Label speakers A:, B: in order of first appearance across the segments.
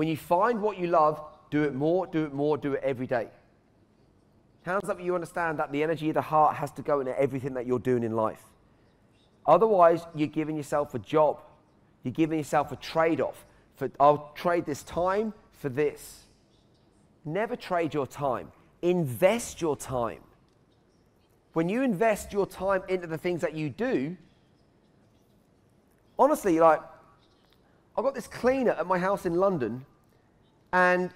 A: When you find what you love, do it more, do it more, do it every day. Hands up, you understand that the energy of the heart has to go into everything that you're doing in life. Otherwise, you're giving yourself a job. You're giving yourself a trade off. For I'll trade this time for this. Never trade your time. Invest your time. When you invest your time into the things that you do, honestly, like, I've got this cleaner at my house in London, and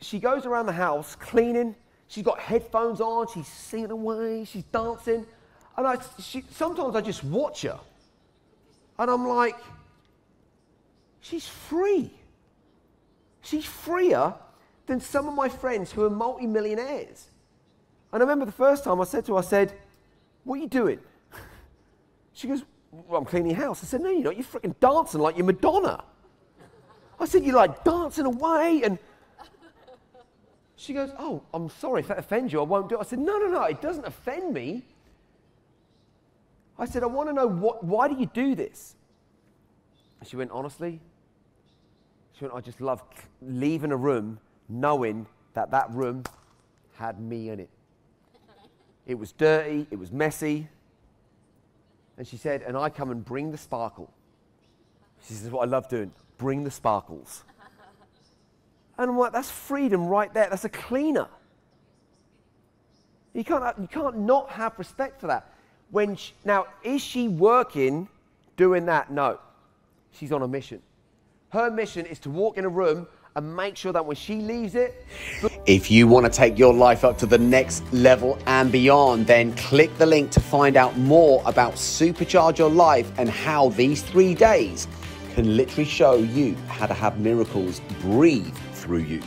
A: she goes around the house cleaning. She's got headphones on, she's singing away, she's dancing. And I, she, sometimes I just watch her, and I'm like, she's free. She's freer than some of my friends who are multimillionaires. And I remember the first time I said to her, I said, What are you doing? She goes, well, I'm cleaning house. I said, No, you're not. You're freaking dancing like you're Madonna. I said, You're like dancing away. And she goes, Oh, I'm sorry. If that offends you, I won't do it. I said, No, no, no. It doesn't offend me. I said, I want to know what, why do you do this? And she went, Honestly, she went, I just love leaving a room knowing that that room had me in it. It was dirty, it was messy. And she said, and I come and bring the sparkle. She says, what I love doing, bring the sparkles. And I'm like, that's freedom right there. That's a cleaner. You can't, you can't not have respect for that. When she, now, is she working doing that? No. She's on a mission. Her mission is to walk in a room and make sure that when she leaves it.
B: If you want to take your life up to the next level and beyond, then click the link to find out more about Supercharge Your Life and how these three days can literally show you how to have miracles breathe through you.